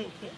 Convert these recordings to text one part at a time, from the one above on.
Okay, okay.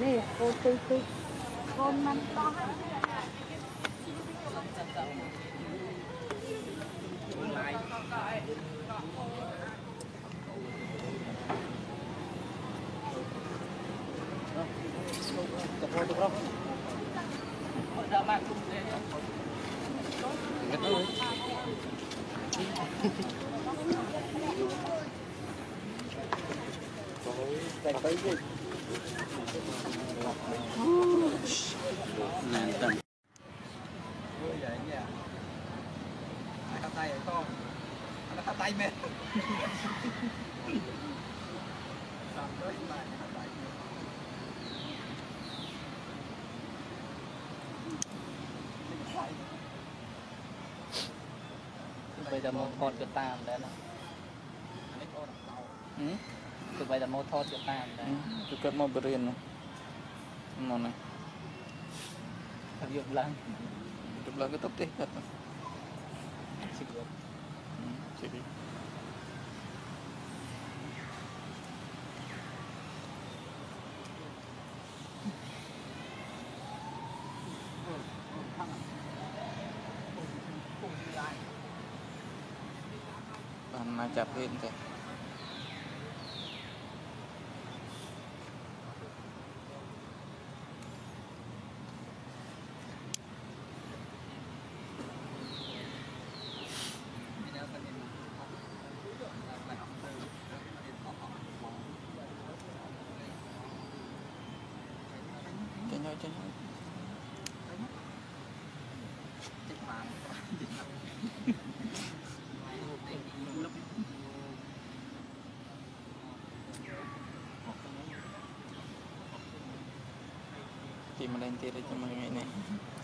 นี่โคตึกตึกคนมันต้อง Thank you. tay vậy con nó khá tay mệt xong tới bài khá tay bây giờ một con cứ tạm đấy nè ừ? មដែរណាអានេះអូនតោទៅទៅតែមកថតទៅតាមដែរទៅគាត់មកបរៀននោះមកនេះហើយយកឡើងយកឡើងក៏ទៅទេគាត់ស៊ីគាត់ស៊ីទីបាន hindi malang yung mga ngayon. Eh.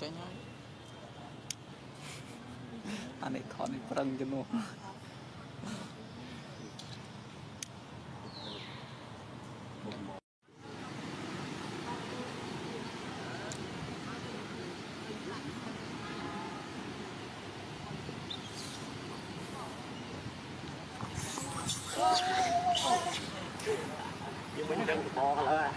ចេញហើយអានេះថតនេះប្រឹងជំនួសយញបក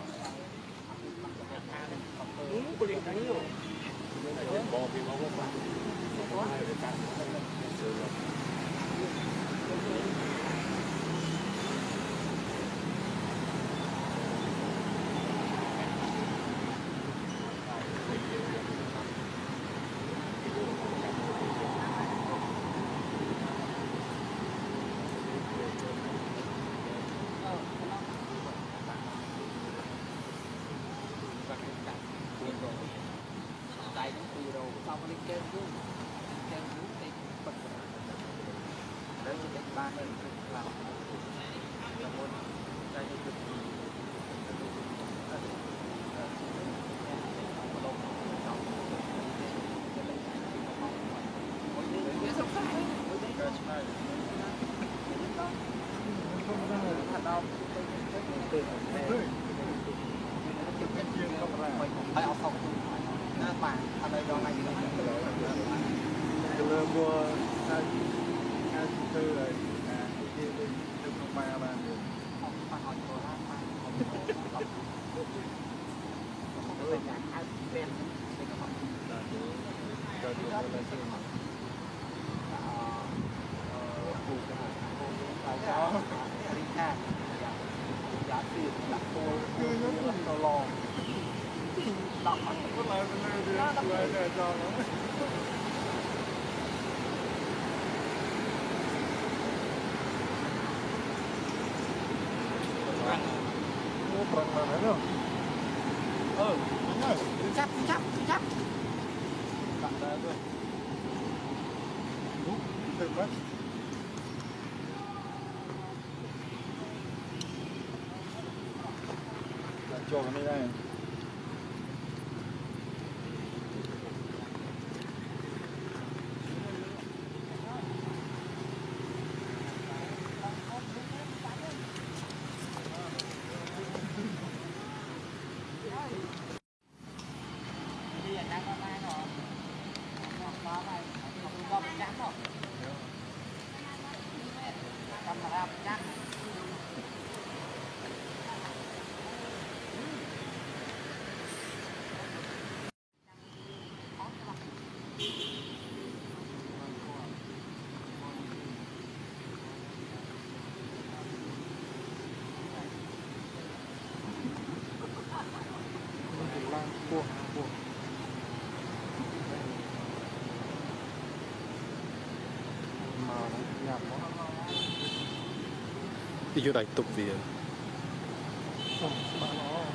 Thank you. វាកែវយូរកែវយូរតែបាត់ទៅហើយគេបានទៅខ្លាំងតែមុនតែយើងគិតពី mua hai hai tư rồi. À cái kia đi đừng không ba ba được không mà hỏi tôi ha Hãy subscribe cho kênh Ghiền Mì Gõ Để không bỏ lỡ những video hấp dẫn Ừ, đúng rồi, chính xác, chính xác, chính xác Đặt ra rồi Đúng, thực đấy Đặt này này រទៅ យល់ឲ្យទុកវាអឺស្មានល្អ